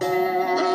Don't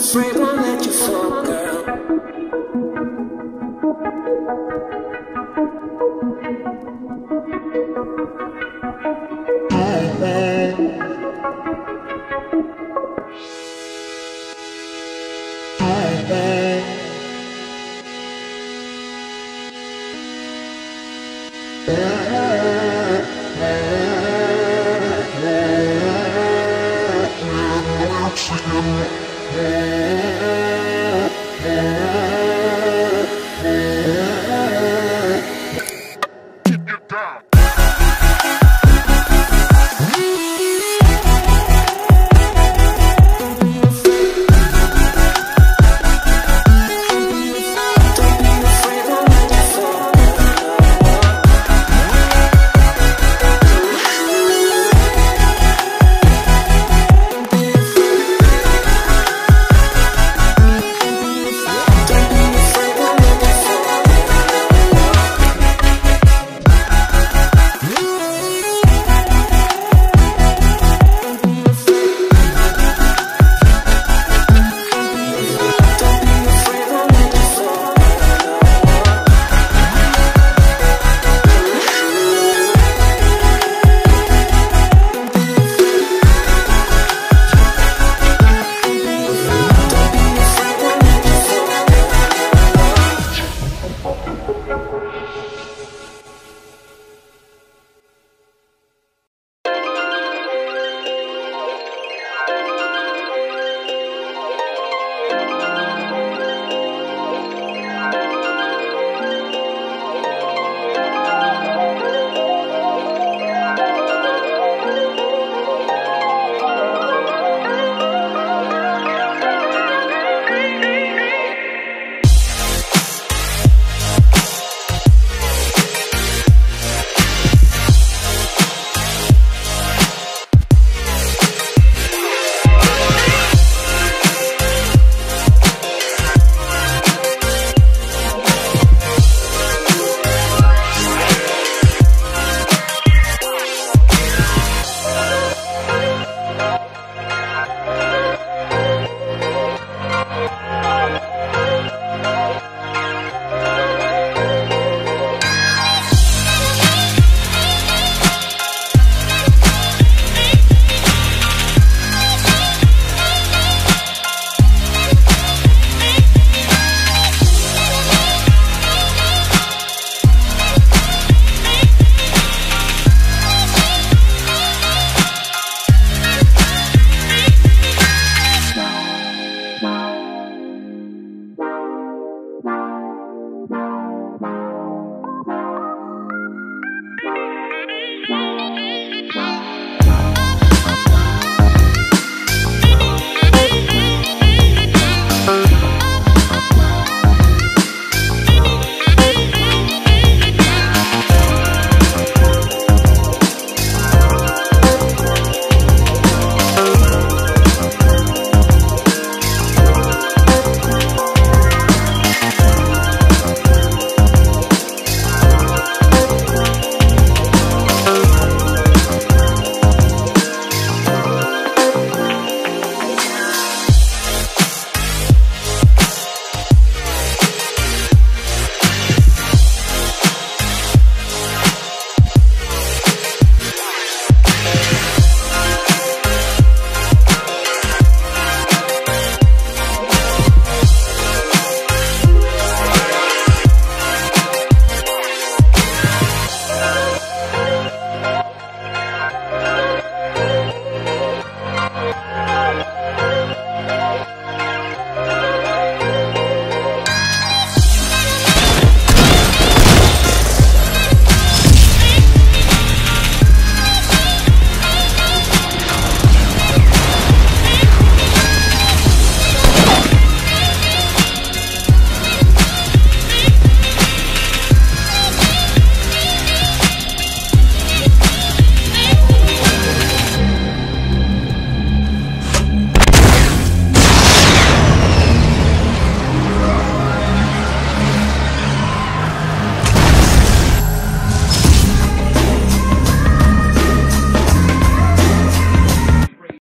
afraid, won't let you fall, girl. Yeah.